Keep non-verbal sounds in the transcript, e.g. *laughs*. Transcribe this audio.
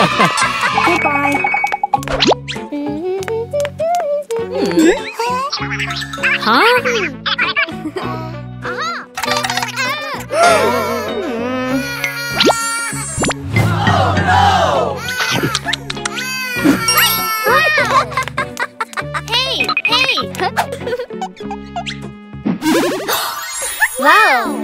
Goodbye. Hmm. Huh? *laughs* *laughs* wow!